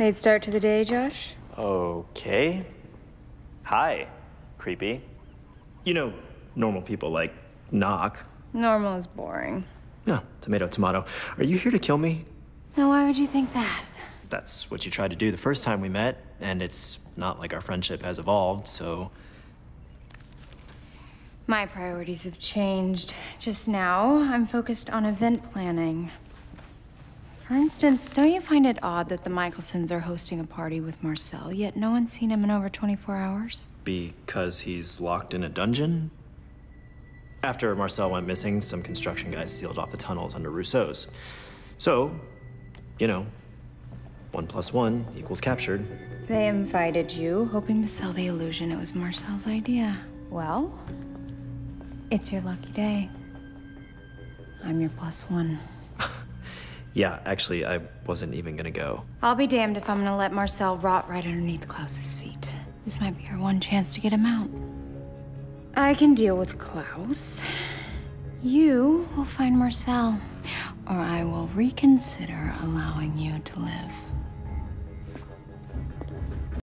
Late start to the day, Josh? Okay. Hi, creepy. You know, normal people like knock. Normal is boring. Yeah, tomato, tomato. Are you here to kill me? Now, why would you think that? That's what you tried to do the first time we met, and it's not like our friendship has evolved, so. My priorities have changed. Just now, I'm focused on event planning. For instance, don't you find it odd that the Mikaelsons are hosting a party with Marcel, yet no one's seen him in over 24 hours? Because he's locked in a dungeon? After Marcel went missing, some construction guys sealed off the tunnels under Rousseau's. So, you know, one plus one equals captured. They invited you, hoping to sell the illusion it was Marcel's idea. Well, it's your lucky day. I'm your plus one. Yeah, actually, I wasn't even gonna go. I'll be damned if I'm gonna let Marcel rot right underneath Klaus's feet. This might be our one chance to get him out. I can deal with Klaus. You will find Marcel, or I will reconsider allowing you to live.